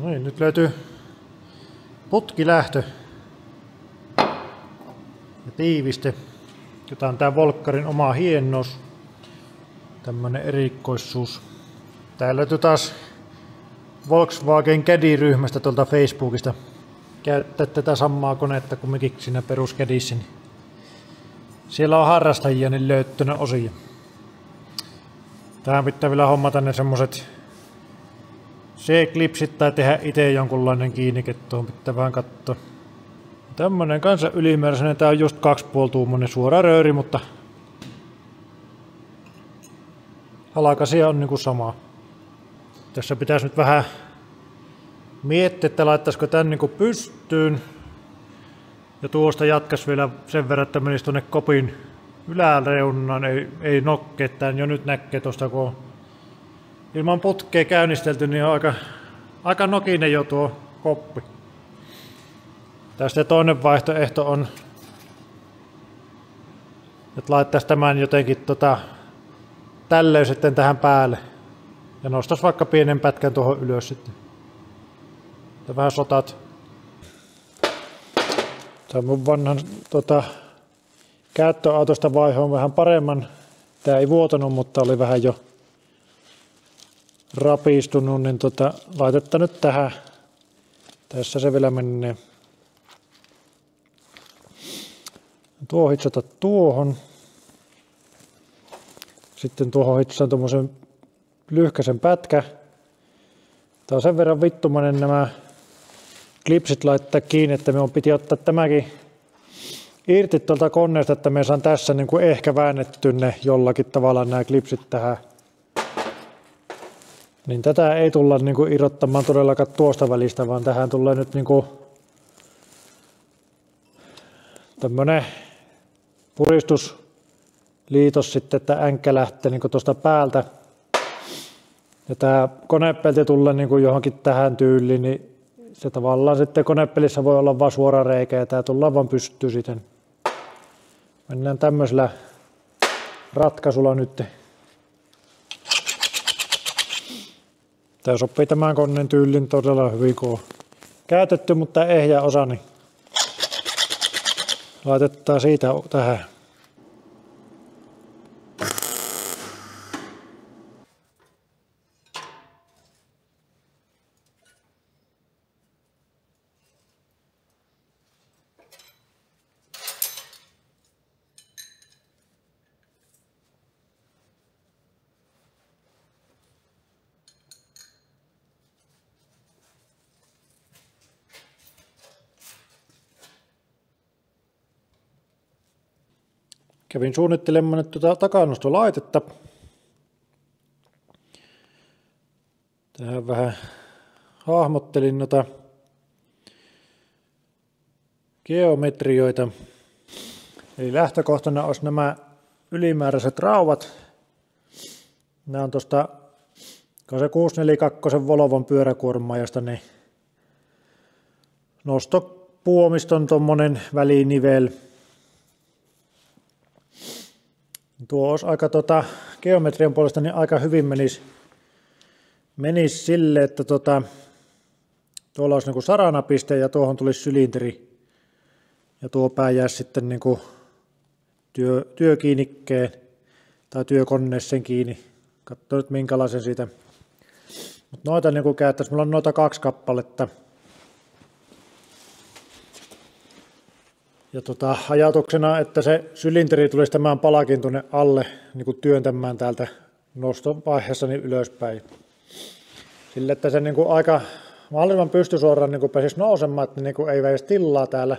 No niin, nyt löytyy putkilähtö ja tiiviste, jota on tää Volkkarin oma hiennos. Tämmönen erikoisuus. Tää löytyy taas Volkswagen Caddy-ryhmästä tuolta Facebookista. Käyttää tätä samaa konetta kuin mekin siinä peruskädissä. Niin siellä on harrastajia, niin löytynyt osia. Tähän pitää vielä hommata ne semmoset C-klipsit tai tehdä itse jonkunlainen kiinnike tuohon pitää vähän katsoa. Tämmönen kanssa ylimääräinen, tää on just 2,5 tuummoinen suora rööri, mutta halakasia on niinku sama. Tässä pitäisi nyt vähän miettiä, että laittaisiko tän niinku pystyyn. Ja tuosta jatkas vielä sen verran, että menisi tuonne kopin yläreunaan, ei, ei nokke, tämän jo nyt näkee tuosta, kun ilman putkea käynnistelty, niin on aika, aika nokinen jo tuo koppi. Tästä toinen vaihtoehto on, että laittaisi tämän jotenkin tota, tällöin sitten tähän päälle. Ja nostaisi vaikka pienen pätkän tuohon ylös sitten. Ja vähän sotat. Tämä mun vanhan tota, käyttöautosta vaihoon vähän paremman. Tämä ei vuotanut, mutta oli vähän jo rapistunut, niin tota, laitetta nyt tähän. Tässä se vielä menee. Tuo hitsata tuohon. Sitten tuohon hitsaan tuommoisen lyhkäisen pätkä. Tämä on sen verran vittumainen nämä klipsit laittaa kiinni, että me on piti ottaa tämäkin irti tuolta koneesta, että me saan tässä niin kuin ehkä väännetty ne jollakin tavalla nämä klipsit tähän. Niin tätä ei tulla niin kuin irrottamaan todellakaan tuosta välistä, vaan tähän tulee nyt niin kuin tämmönen puristusliitos sitten, että änkkä lähtee niin tuosta päältä. Ja tämä konepelti tulee niin kuin johonkin tähän tyyliin, niin se tavallaan sitten konepelissä voi olla vain suora reikä ja tämä tullaan vaan pystyy sitten. Mennään tämmöisellä ratkaisulla nyt. Tämä sopii tämän koneen tyylin todella hyvin, kun on käytetty, mutta ehjä osa, niin laitetaan siitä tähän. Kävin suunnittelemaan tuota takanostolaitetta. Tähän vähän hahmottelin noita geometrioita. Eli lähtökohtana olisi nämä ylimääräiset rauvat. Nämä on tuosta se 642 Volvon pyöräkuormaajasta, niin nostopuomiston tuommoinen välinivel – Tuo olisi aika tota, geometrian puolesta niin aika hyvin menisi, menisi sille, että tota, tuolla olisi niin saranapiste ja tuohon tulisi sylinteri. Ja tuo pää jäisi sitten niin kuin työ, työkiinnikkeen tai työkoneeseen kiinni. Katso nyt minkälaisen siitä. Mutta noita niin käyttäisi, meillä on noita kaksi kappaletta – Ja tota, ajatuksena, että se sylinteri tulisi tämän palakin tuonne alle niin kuin työntämään täältä nostovaiheessa niin ylöspäin. Sille, että se niin kuin aika mahdollisimman pystysuoraan niin kuin pääsisi nousemaan, että niin kuin ei veisi tilaa täällä.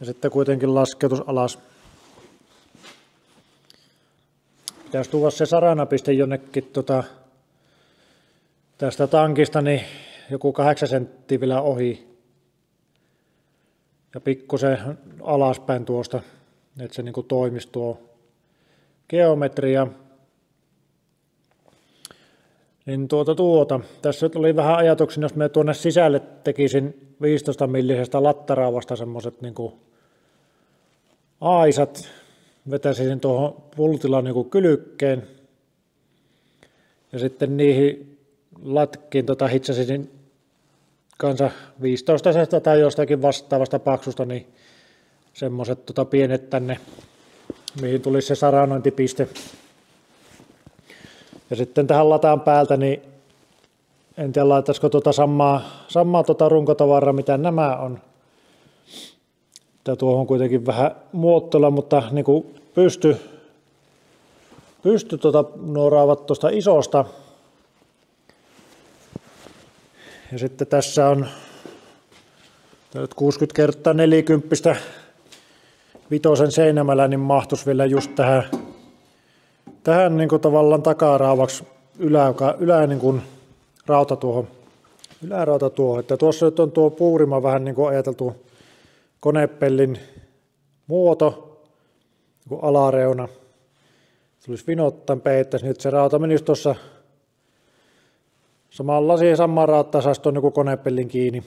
Ja sitten kuitenkin laskeutus alas. Pitäisi tuoda se saranapiste jonnekin tota, tästä tankista, niin joku kahdeksan senttiä vielä ohi ja pikkusen alaspäin tuosta, että se niin kuin toimisi tuo geometria. Niin tuota tuota. Tässä oli vähän ajatuksena, jos me tuonne sisälle tekisin 15 millisestä lattaraavasta semmoiset niin aisat, vetäisin tuohon pultilla niin kuin kylykkeen ja sitten niihin latkiin tota, hitsasin kanssa 15 tai jostakin vastaavasta paksusta, niin semmoiset tota pienet tänne, mihin tulisi se saranointipiste. Ja sitten tähän lataan päältä, niin en tiedä laittaisiko tuota samaa, samaa tuota runkotavaraa, mitä nämä on. Tämä tuohon kuitenkin vähän muottola, mutta niin pysty, pysty tuota, nuo raavat tuosta isosta. Ja sitten tässä on 60 kertaa 40 vitosen seinämällä, niin mahtuisi vielä just tähän, tähän niin kuin tavallaan takaraavaksi ylä, ylä niin kuin rauta tuohon, ylärauta tuohon. Että tuossa nyt on tuo puurima vähän niin kuin ajateltu konepellin muoto, niin alareuna. Tulisi vinottan peittäisi, nyt se rauta menisi tuossa samalla siihen samaan tuon niin konepellin kiinni.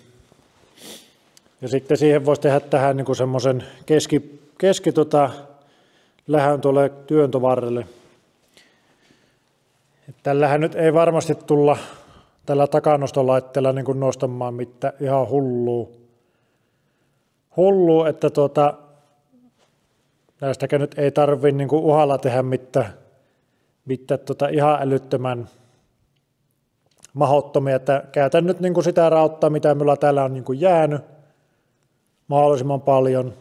Ja sitten siihen voisi tehdä tähän niin semmoisen keski, keski tota, lähän tuolle työntovarrelle. Tällähän nyt ei varmasti tulla tällä takanostolaitteella niin kuin nostamaan mitään ihan hullua. Hullu, että tuota, näistäkään nyt ei tarvi niin uhalla tehdä mitään, mitään tuota ihan älyttömän mahottomia, että käytän nyt niin kuin sitä rauttaa, mitä minulla täällä on niin kuin jäänyt mahdollisimman paljon.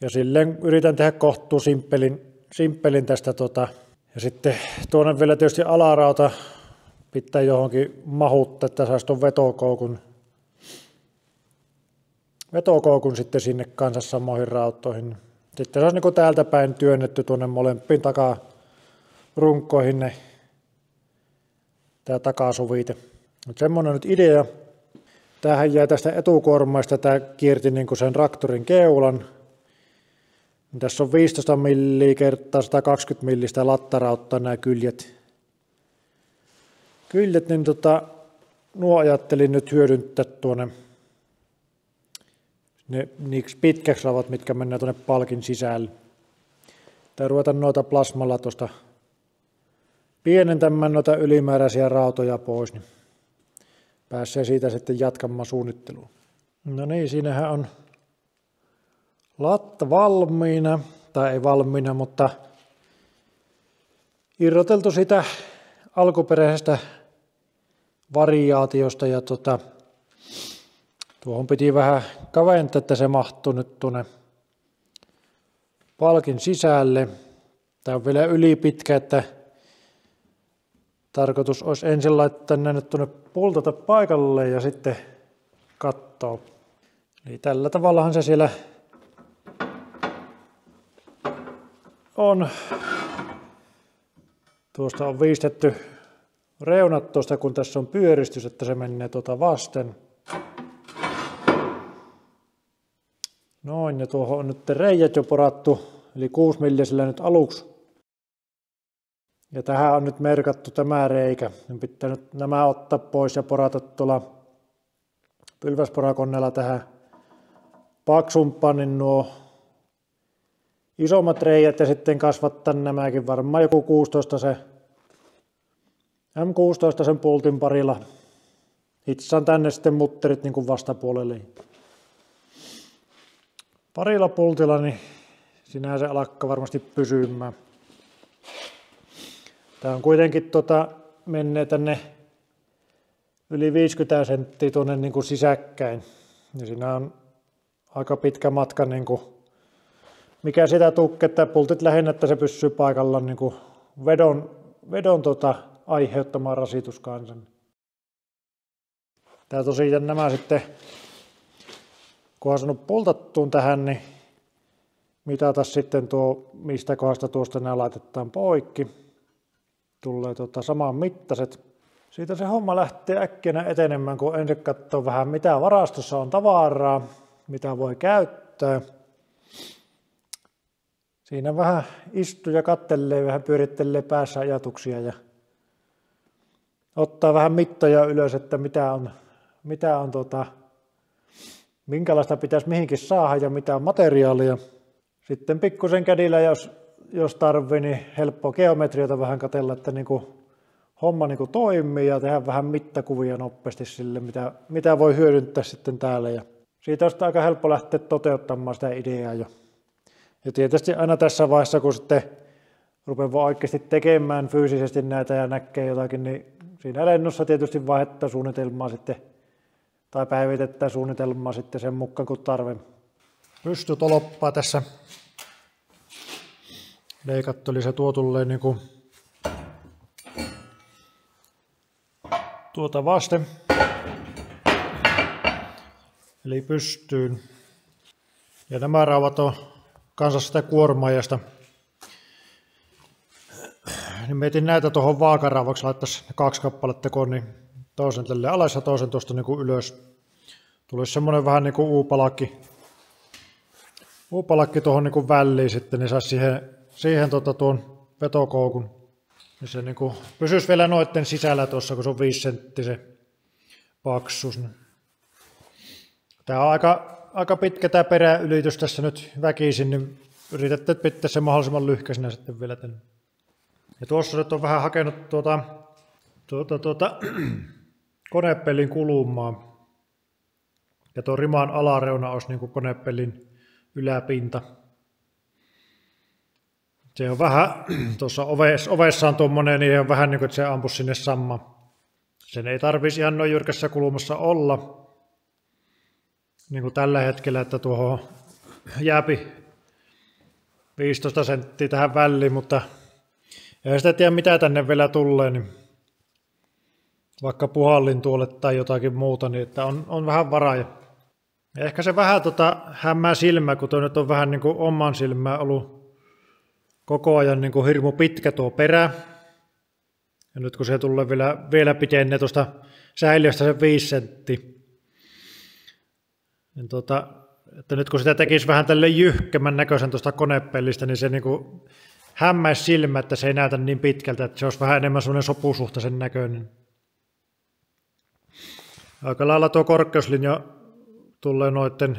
Ja silleen yritän tehdä kohtuu simppelin, simppelin tästä. Tota. Ja sitten tuonne vielä tietysti alarauta pitää johonkin mahutta, että saisi tuon vetokoukun, vetokoukun sitten sinne kanssa samoihin rauttoihin. Sitten se olisi niin täältä päin työnnetty tuonne molempiin takaa runkkoihin ne, tämä takasuvite. Mutta semmoinen nyt idea. Tämähän jää tästä etukormaista, tämä kierti niin kuin sen traktorin keulan. Tässä on 15 milliä kertaa 120 millistä lattarautta nämä kyljet kyljet, niin tota, nuo ajattelin nyt hyödyntää tuonne ne niiksi pitkäksi ravat, mitkä mennään tuonne palkin sisälle. Tai ruveta noita plasmalla tuosta pienentämään noita ylimääräisiä rautoja pois, niin pääsee siitä sitten jatkamaan suunnittelua. No niin, siinähän on latta valmiina, tai ei valmiina, mutta irroteltu sitä alkuperäisestä variaatiosta ja tota, tuohon piti vähän kaventaa, että se mahtuu nyt tuonne palkin sisälle. Tämä on vielä ylipitkä, että tarkoitus olisi ensin laittaa tänne tuonne pultata paikalle ja sitten katsoa. Eli tällä tavallahan se siellä on. Tuosta on viistetty reunat tuosta, kun tässä on pyöristys, että se menee tuota vasten. Noin, ja tuohon on nyt reijät jo porattu, eli 6 millisellä nyt aluksi. Ja tähän on nyt merkattu tämä reikä. Niin pitää nyt nämä ottaa pois ja porata tuolla pylväsporakoneella tähän paksumpaan, niin nuo isommat reijät ja sitten kasvattaa nämäkin varmaan joku 16 se M16 sen pultin parilla. Hitsaan tänne sitten mutterit niin kuin vastapuolelle. Parilla pultilla, niin sinähän se alkaa varmasti pysymään. Tämä on kuitenkin tota, menee tänne yli 50 senttiä tuonne niin kuin sisäkkäin. Ja siinä on aika pitkä matka, niin kuin, mikä sitä tukketta pultit lähinnä, että se pysyy paikalla niin kuin vedon, vedon tota, aiheuttamaan rasituskansan. Tää tosiaan nämä sitten, kun on saanut poltattuun tähän, niin mitata sitten tuo, mistä kohdasta tuosta nämä laitetaan poikki. Tulee tuota saman mittaiset. Siitä se homma lähtee äkkiä etenemään, kun ensin katsoo vähän mitä varastossa on tavaraa, mitä voi käyttää. Siinä vähän istuu ja kattelee, vähän pyörittelee päässä ajatuksia ja ottaa vähän mittoja ylös, että mitä on, mitä on tota, minkälaista pitäisi mihinkin saada ja mitä materiaalia. Sitten pikkusen kädillä, jos, jos tarvii, niin helppo geometriota vähän katella, että niin kuin homma niin kuin toimii ja tehdä vähän mittakuvia nopeasti sille, mitä, mitä voi hyödyntää sitten täällä. Ja siitä on aika helppo lähteä toteuttamaan sitä ideaa jo. Ja tietysti aina tässä vaiheessa, kun sitten rupeaa oikeasti tekemään fyysisesti näitä ja näkee jotakin, niin siinä lennossa tietysti vaihetta suunnitelmaa sitten tai päivitettä suunnitelmaa sitten sen mukaan, kun tarve. Pystytoloppaa tässä leikattu, eli se tuo tulee niin kuin tuota vasten. Eli pystyyn. Ja nämä rauvat on kanssa sitä kuormaajasta. Niin mietin näitä tuohon vaakaraavaksi laittaisi kaksi kappaletta tekoon, niin toisen tälle alas ja toisen tuosta niin ylös. Tulisi semmoinen vähän niin kuin uupalakki, uupalakki tuohon niin kuin väliin sitten, niin saisi siihen, siihen tota tuon vetokoukun. Niin se niin kuin pysyisi vielä noiden sisällä tuossa, kun se on 5 senttisen paksus. Tämä on aika, aika pitkä tämä peräylitys tässä nyt väkisin, niin yritätte pitää se mahdollisimman lyhkäisenä sitten vielä tänne. Ja tuossa nyt on vähän hakenut tuota, tuota, tuota konepelin kulumaa. Ja tuo riman alareuna olisi niin konepelin yläpinta. Se on vähän, tuossa ovessa, ovessa on tuommoinen, niin on vähän niin kuin, että se ampuu sinne samma. Sen ei tarvitsisi ihan noin jyrkässä kulmassa olla, niin kuin tällä hetkellä, että tuohon jääpi 15 senttiä tähän väliin, mutta ei sitä tiedä mitä tänne vielä tulee, niin vaikka puhallin tuolle tai jotakin muuta, niin että on, on vähän varaa. Ehkä se vähän tota, hämmää silmää, kun tuo nyt on vähän niin kuin oman silmään ollut koko ajan niin kuin hirmu pitkä tuo perä. Ja nyt kun se tulee vielä, vielä pitenne tuosta säiliöstä se 5 sentti, niin tota, että nyt kun sitä tekisi vähän tälle jyhkemän näköisen tuosta konepellistä, niin se niin kuin hämmäisi silmä, että se ei näytä niin pitkältä, että se olisi vähän enemmän sellainen sopusuhtaisen näköinen. Aika lailla tuo korkeuslinja tulee noiden,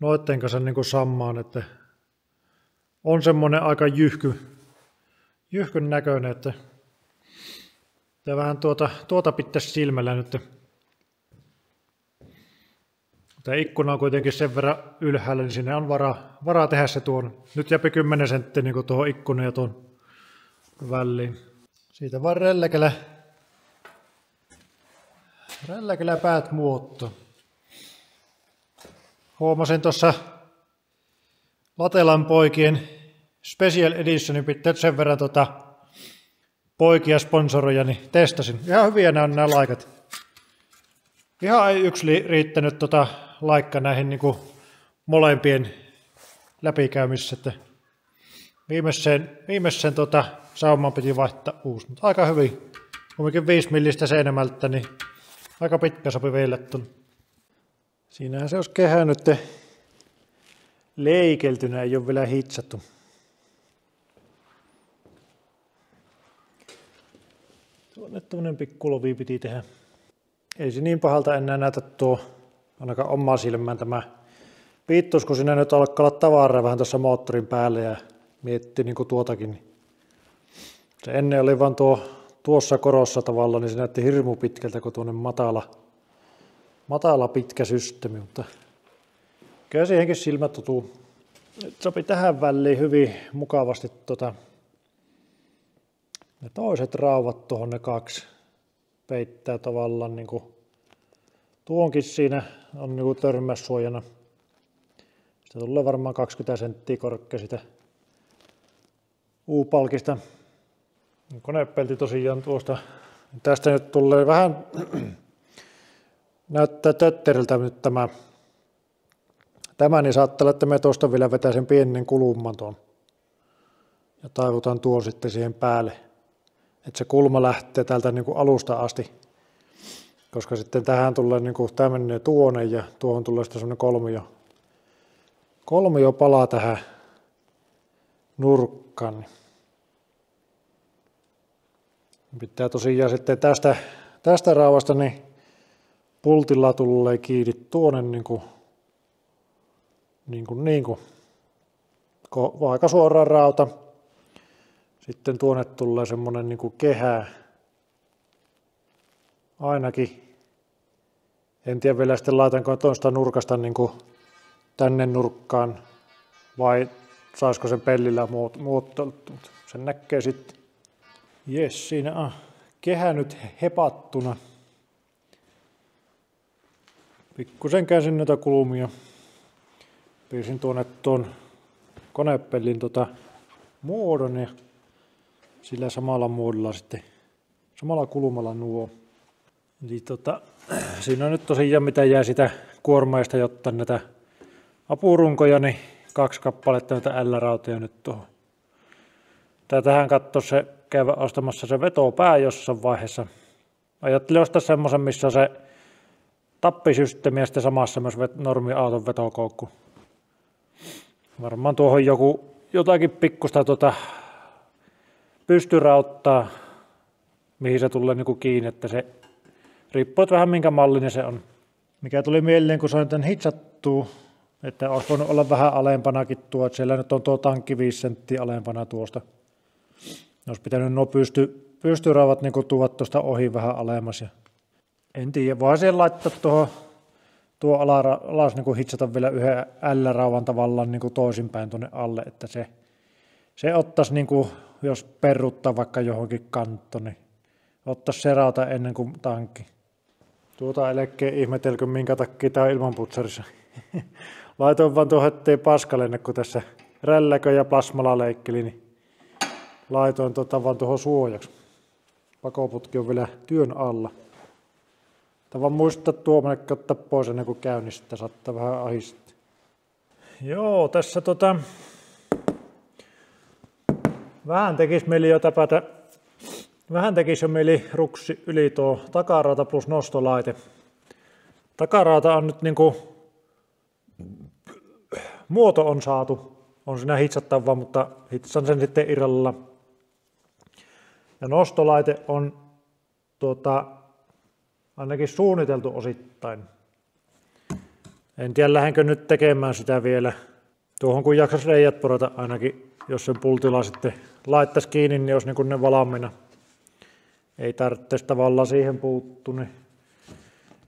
noiden kanssa niin kuin samaan, että on semmoinen aika jyhky, jyhkyn näköinen, että tämä vähän tuota, tuota pitäisi silmällä nyt. Tämä ikkuna on kuitenkin sen verran ylhäällä, niin sinne on varaa, varaa tehdä se tuon. Nyt jäpi 10 senttiä niin tuohon ikkunan ja tuon väliin. Siitä vaan relläkellä, relläkellä päät muotto. Huomasin tuossa Latelan poikien Special Editionin pitää sen verran tota poikia sponsoroja, niin testasin. Ihan hyviä nämä on nämä laikat. Ihan ei yksi riittänyt tota laikka näihin niin kuin molempien läpikäymissä, että viimeiseen, viimeiseen tota, saumaan piti vaihtaa uusi, mutta aika hyvin. Kumminkin 5 millistä seinämältä, niin aika pitkä sopi vielä. Siinähän se olisi kehä nyt leikeltynä, ei ole vielä hitsattu. Tuonne tämmöinen pikku lovi piti tehdä. Ei se niin pahalta enää näytä tuo, ainakaan omaa silmään tämä viittos, kun sinä nyt alkaa olla tavaraa vähän tuossa moottorin päälle ja mietti niin kuin tuotakin. Se ennen oli vain tuo, tuossa korossa tavalla, niin se näytti hirmu pitkältä, kun tuonne matala, matala pitkä systeemi, mutta kyllä siihenkin silmät tutuu. Nyt sopi tähän väliin hyvin mukavasti tota, ne toiset rauvat tuohon ne kaksi peittää tavallaan niin kuin tuonkin siinä on niin kuin törmässuojana. Sitä tulee varmaan 20 senttiä korkea sitä uupalkista. Konepelti tosiaan tuosta. Tästä nyt tulee vähän, näyttää tötteriltä nyt tämä, tämä niin saattaa että me tuosta vielä vetää sen pienen kulumman tuon. Ja taivutan tuon sitten siihen päälle että se kulma lähtee täältä niin kuin alusta asti, koska sitten tähän tulee niin kuin, tämä menee tuonne ja tuohon tulee sitten semmoinen kolmio, kolmio palaa tähän nurkkaan. Pitää tosiaan sitten tästä, tästä raavasta niin pultilla tulee kiinni tuonne niin kuin, niin kuin, niin kuin, aika suoraan rauta. Sitten tuonne tulee semmoinen niin kehä, ainakin. En tiedä vielä sitten laitanko tuosta nurkasta niin kuin tänne nurkkaan vai saisiko sen pellillä muutteltua. Sen näkee sitten. Jes, siinä on kehä nyt hepattuna. Pikkusen käsin noita kulmia. Piirsin tuonne tuon konepellin tota muodon ja sillä samalla muodolla sitten, samalla kulmalla nuo. Eli tota, siinä on nyt tosiaan mitä jää sitä kuormaista, jotta näitä apurunkoja, niin kaksi kappaletta näitä L-rautoja nyt tuohon. Tähän katso se käydä ostamassa se vetopää jossain vaiheessa. Ajattelin ostaa semmoisen, missä se tappisysteemi ja sitten samassa myös normi-auton vetokoukku. Varmaan tuohon joku, jotakin pikkusta tuota, pystyrauttaa, mihin se tulee niin kiinni, että se riippuu vähän minkä mallinen se on. Mikä tuli mieleen, kun sain tämän hitsattua, että olisi voinut olla vähän alempanakin tuo, että siellä nyt on tuo tankki 5 senttiä alempana tuosta. Olisi pitänyt nuo pysty, pystyrauvat niin tuoda tuosta ohi vähän alemmas. En tiedä, siellä laittaa tuohon tuo alas niin kuin hitsata vielä yhden L-rauvan tavallaan niin kuin toisinpäin tuonne alle, että se, se ottaisi, niin kuin, jos perruttaa vaikka johonkin kantto, niin ottaisi se rauta ennen kuin tankki. Tuota älkää ihmetelkö, minkä takia tämä on ilmanputsarissa. Laitoin vaan tuohon, ettei paskalenne, kun tässä rälläkö ja plasmalla leikkeli, niin laitoin tota vaan tuohon suojaksi. Pakoputki on vielä työn alla. Vaan muistaa tuommoinen ottaa pois ennen kuin käynnistää, saattaa vähän ahistaa. Joo, tässä tota, vähän tekisi mieli jo täpätä, vähän tekisi jo mieli ruksi yli tuo takarata plus nostolaite. Takarata on nyt niinku, muoto on saatu, on siinä hitsattava, mutta hitsan sen sitten irralla. Ja nostolaite on tuota, ainakin suunniteltu osittain. En tiedä, lähdenkö nyt tekemään sitä vielä. Tuohon kun jaksas reijät porata ainakin, jos sen pultila sitten laittaisi kiinni, niin jos niin ne valmiina. Ei tarvitse tavallaan siihen puuttu, niin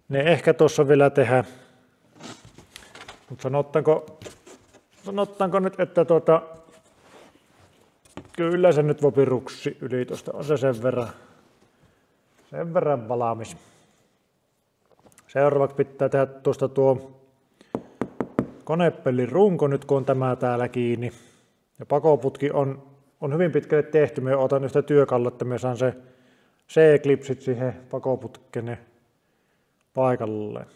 ne ehkä tuossa vielä tehdä. Mutta sanottaanko, sanottaanko nyt, että tuota, kyllä se nyt voi ruksi yli tuosta, on se sen verran, sen verran valmis. Seuraavaksi pitää tehdä tuosta tuo konepellin runko nyt, kun on tämä täällä kiinni. Ja pakoputki on, on hyvin pitkälle tehty. Me otan yhtä työkalle, että me saan se C-klipsit siihen pakoputkeen paikalle.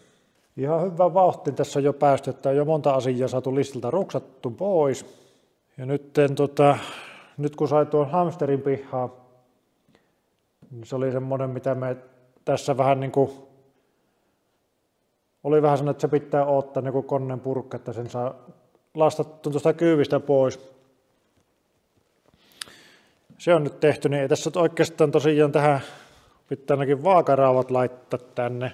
Ihan hyvä vauhti tässä on jo päästy, että on jo monta asiaa saatu listalta ruksattu pois. Ja nyt, tota, nyt kun sai tuon hamsterin pihaa, niin se oli semmoinen, mitä me tässä vähän niin kuin oli vähän sellainen, että se pitää ottaa niin koneen purkka, että sen saa lastattua tuosta kyyvistä pois. Se on nyt tehty, niin ei tässä oikeastaan tosiaan tähän pitää ainakin vaakaraavat laittaa tänne.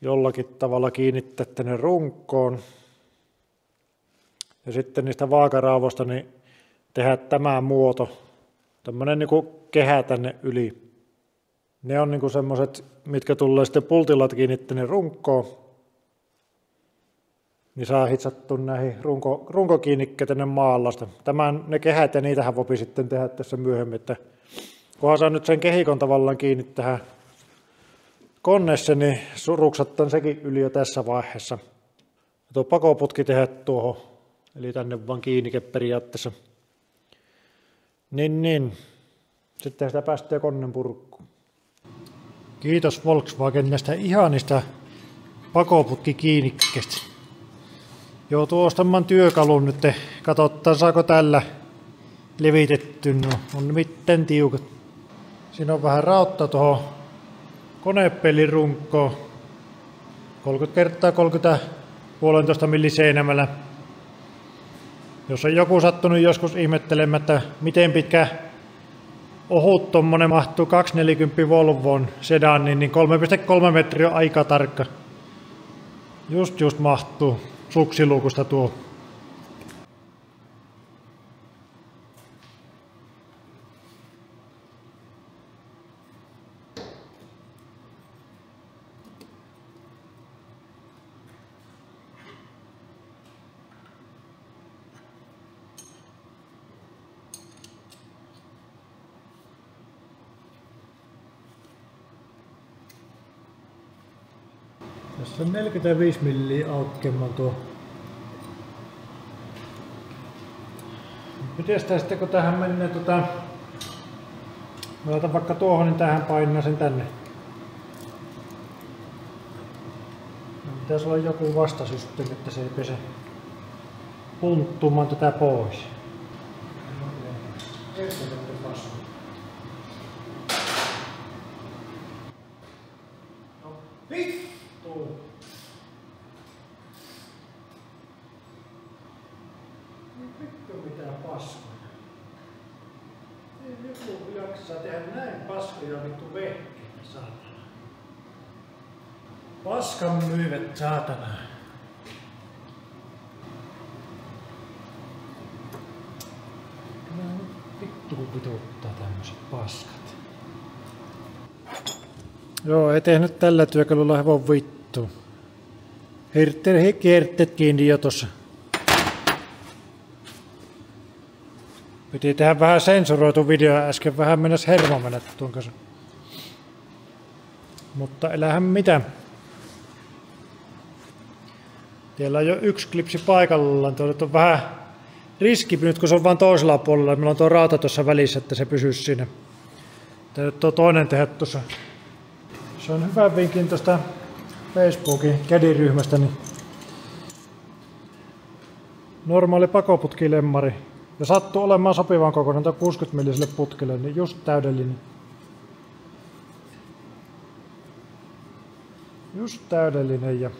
Jollakin tavalla kiinnittää tänne runkoon. Ja sitten niistä vaakaraavoista niin tehdä tämä muoto, tämmöinen niin kehä tänne yli. Ne on niinku semmoiset, mitkä tulee sitten pultilat kiinni tänne runkoon. Niin saa hitsattu näihin runko, runkokiinnikkeet tänne maallasta. Tämän, ne kehät ja niitähän voi sitten tehdä tässä myöhemmin. Että kunhan saa nyt sen kehikon tavallaan kiinni tähän koneessa, niin ruksattan sekin yli jo tässä vaiheessa. Ja tuo pakoputki tehdä tuohon, eli tänne vaan kiinnike periaatteessa. Niin, niin. Sitten sitä päästöä konnen purkkuun. Kiitos Volkswagen näistä ihanista pakoputkikiinnikkeistä. Joutuu ostamaan työkalun nyt. Katsotaan saako tällä levitetty. No, on nimittäin tiukat. Siinä on vähän rautta tuohon konepelin runkkoon. 30 kertaa 30 puolentoista milliseinämällä. Jos on joku sattunut joskus ihmettelemään, että miten pitkä ohut tuommoinen mahtuu 240 Volvoon sedanin, niin 3,3 metriä on aika tarkka. Just just mahtuu suksiluukusta tuo. Tässä on 45 milliä aukeamaan tuo. Miten sitä sitten kun tähän menee tota... Mä laitan vaikka tuohon, niin tähän painaa sen tänne. Pitäisi olla joku vastasysteemi, että se ei pese punttumaan tätä pois. No vittu! Vittu mitä paskoja. Ei joku jaksaa tehdä näin paskoja vittu vehkeitä saatana. Paskan myyvet saatana. Kyllä vittu kun vituttaa tämmöset paskat. Joo, ei tehnyt tällä työkalulla hevon vittu. Kiertet kiinni jo tossa. Piti tehdä vähän sensuroitu video äsken, vähän mennäs hermo mennä tuon kanssa. Mutta elähän mitä. Teillä on jo yksi klipsi paikallaan. Tuo on vähän riski nyt, kun se on vain toisella puolella. Meillä on tuo rauta tuossa välissä, että se pysyy siinä. Täytyy tuo toinen tehdä tuossa. Se on hyvä vinkin tuosta Facebookin kädiryhmästä. Niin normaali pakoputkilemmari. Ja sattuu olemaan sopivan kokoinen, tuo 60 milliselle putkelle, niin just täydellinen. Just täydellinen ja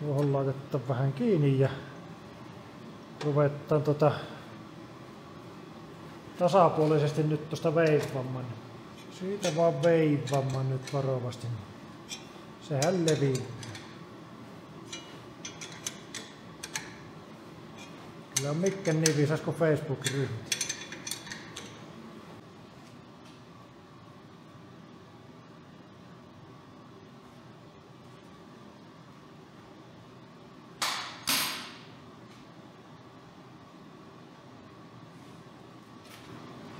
tuohon laitetaan vähän kiinni ja ruvetaan tota tasapuolisesti nyt tuosta veivamman. Siitä vaan veivamman nyt varovasti. Sehän leviää. Kyllä on Mikken niin viisas kuin Facebookin ryhmä.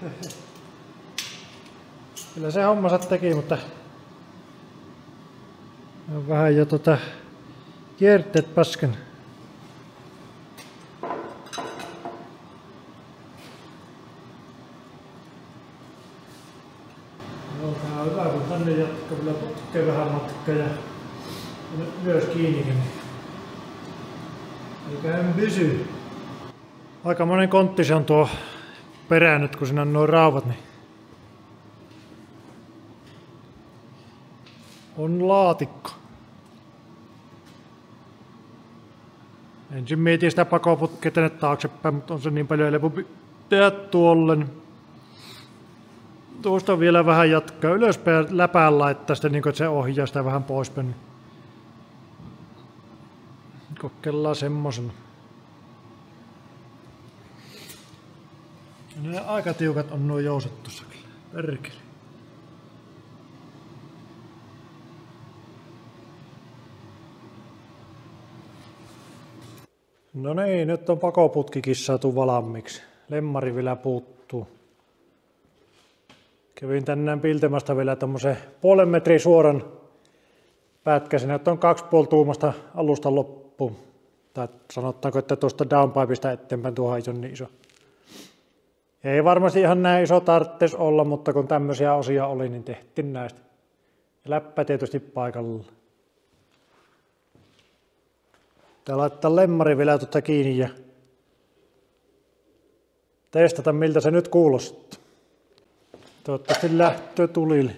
Kyllä se hommansa teki, mutta vähän jo tota kierteet pasken. Joo, tää on hyvä, kun tänne jatkaa vielä putkeen vähän matkaa ja myös kiinnikin. Eiköhän pysy. Aika monen kontti se on tuo perään nyt, kun siinä on nuo rauvat, niin on laatikko. Ensin mietin sitä pakoputkea tänne taaksepäin, mutta on se niin paljon helpompi tehdä tuolle. Tuosta vielä vähän jatkaa ylöspäin läpään laittaa sitä, niin kuin, että se ohjaa sitä vähän poispäin. Kokeillaan semmoisella. Ne aika tiukat on nuo jousat tuossa kyllä. Perkele. No niin, nyt on pakoputkikin saatu valmiiksi. Lemmari vielä puuttuu. Kävin tänään piltemästä vielä tämmöisen puolen metrin suoran pätkäsen, että on kaksi puoli tuumasta alusta loppuun. Tai sanotaanko, että tuosta downpipeista eteenpäin tuohon ei ole niin iso. Ei varmasti ihan näin iso tarvitsisi olla, mutta kun tämmöisiä osia oli, niin tehtiin näistä. Ja läppä tietysti paikalla. Tää laittaa lemmari vielä tuota kiinni ja testata miltä se nyt kuulostaa. Toivottavasti lähtö tulille.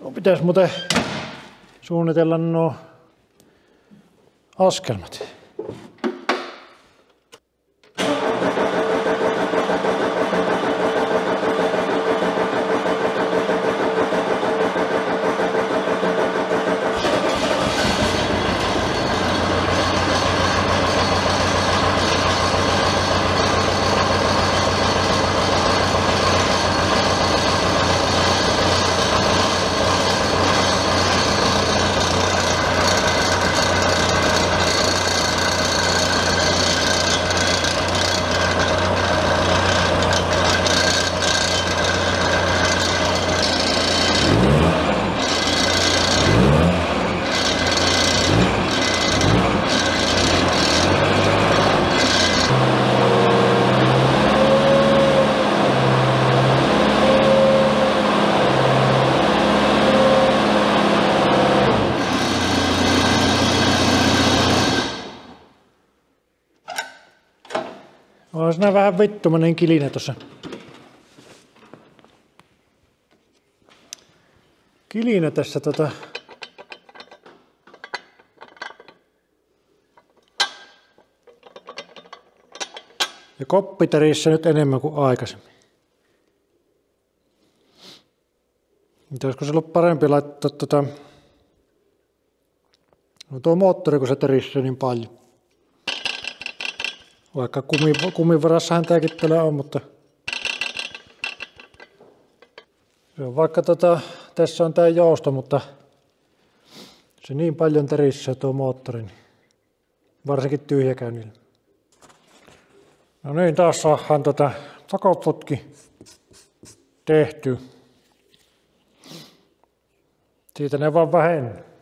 No, pitäisi muuten suunnitella nuo askelmat. Vähän vittumainen kiline tuossa. Kiline tässä tota... Ja koppiterissä nyt enemmän kuin aikaisemmin. Mitä olisiko se ollut parempi laittaa tota... No tuo moottori, kun se terissä niin paljon. Vaikka kumin varassahan tämäkin tällä on, mutta vaikka tota, tässä on tämä jousto, mutta se niin paljon terissä tuo moottori, niin varsinkin tyhjäkäynnillä. No niin, taas saadaan tota takoputki tehty. Siitä ne vaan vähennä.